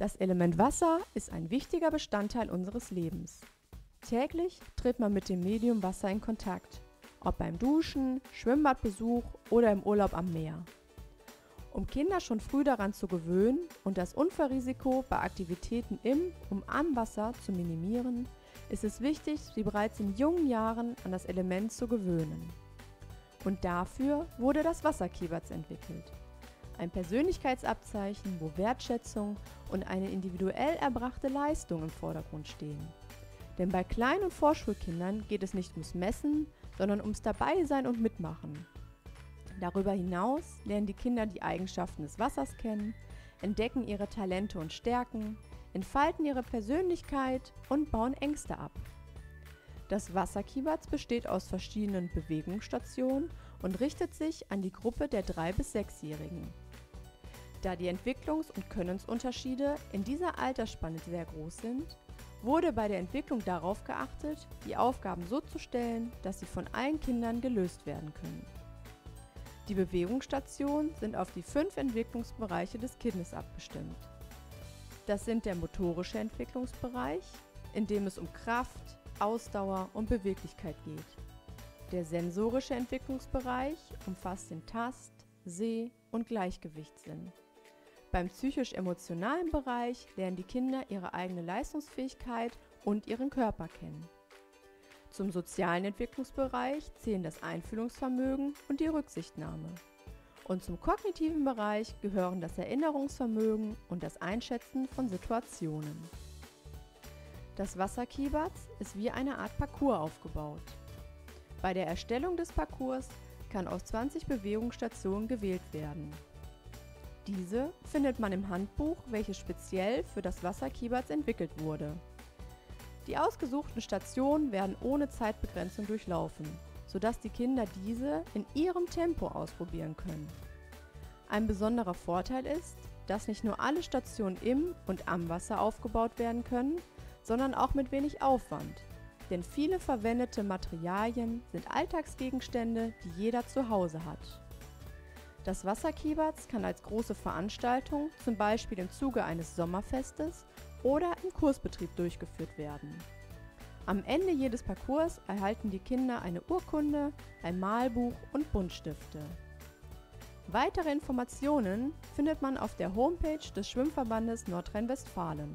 Das Element Wasser ist ein wichtiger Bestandteil unseres Lebens. Täglich tritt man mit dem Medium Wasser in Kontakt, ob beim Duschen, Schwimmbadbesuch oder im Urlaub am Meer. Um Kinder schon früh daran zu gewöhnen und das Unfallrisiko bei Aktivitäten im und am Wasser zu minimieren, ist es wichtig, sie bereits in jungen Jahren an das Element zu gewöhnen. Und dafür wurde das Wasserkieberts entwickelt ein Persönlichkeitsabzeichen, wo Wertschätzung und eine individuell erbrachte Leistung im Vordergrund stehen. Denn bei Klein- und Vorschulkindern geht es nicht ums Messen, sondern ums Dabeisein und Mitmachen. Darüber hinaus lernen die Kinder die Eigenschaften des Wassers kennen, entdecken ihre Talente und Stärken, entfalten ihre Persönlichkeit und bauen Ängste ab. Das Wasserkiebats besteht aus verschiedenen Bewegungsstationen und richtet sich an die Gruppe der 3- bis 6-Jährigen. Da die Entwicklungs- und Könnensunterschiede in dieser Altersspanne sehr groß sind, wurde bei der Entwicklung darauf geachtet, die Aufgaben so zu stellen, dass sie von allen Kindern gelöst werden können. Die Bewegungsstationen sind auf die fünf Entwicklungsbereiche des Kindes abgestimmt. Das sind der motorische Entwicklungsbereich, in dem es um Kraft, Ausdauer und Beweglichkeit geht. Der sensorische Entwicklungsbereich umfasst den Tast-, Seh- und Gleichgewichtssinn. Beim psychisch-emotionalen Bereich lernen die Kinder ihre eigene Leistungsfähigkeit und ihren Körper kennen. Zum sozialen Entwicklungsbereich zählen das Einfühlungsvermögen und die Rücksichtnahme. Und zum kognitiven Bereich gehören das Erinnerungsvermögen und das Einschätzen von Situationen. Das Wasserkieberts ist wie eine Art Parcours aufgebaut. Bei der Erstellung des Parcours kann aus 20 Bewegungsstationen gewählt werden. Diese findet man im Handbuch, welches speziell für das Wasserkieberts entwickelt wurde. Die ausgesuchten Stationen werden ohne Zeitbegrenzung durchlaufen, sodass die Kinder diese in ihrem Tempo ausprobieren können. Ein besonderer Vorteil ist, dass nicht nur alle Stationen im und am Wasser aufgebaut werden können, sondern auch mit wenig Aufwand. Denn viele verwendete Materialien sind Alltagsgegenstände, die jeder zu Hause hat. Das Wasserkieberts kann als große Veranstaltung, zum Beispiel im Zuge eines Sommerfestes oder im Kursbetrieb durchgeführt werden. Am Ende jedes Parcours erhalten die Kinder eine Urkunde, ein Malbuch und Buntstifte. Weitere Informationen findet man auf der Homepage des Schwimmverbandes Nordrhein-Westfalen.